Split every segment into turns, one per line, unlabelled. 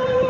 Woo!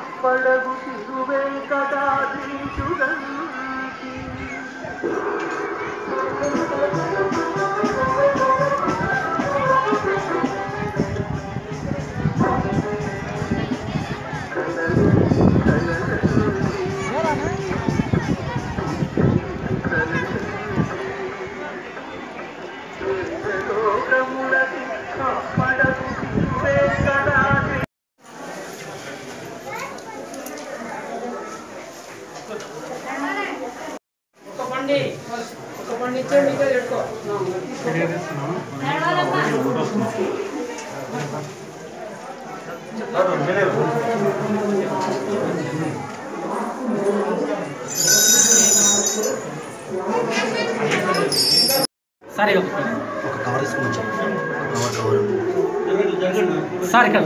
అప్పడగు
తిరువేంకటాద్రీశుగన్ ఒక సరే ఒక కవర్ తీసుకొని
సార్ ఇక్కడ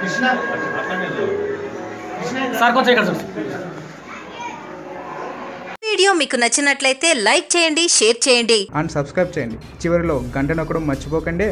కృష్ణ సార్ కొంచెం ఇక్కడ చూడండి.
వీడియో మీకు నచ్చినట్లయితే లైక్ చేయండి షేర్ చేయండి.
అండ్ సబ్స్క్రైబ్ చేయండి. చివరిలో గంట నొక్కడం మర్చిపోకండి.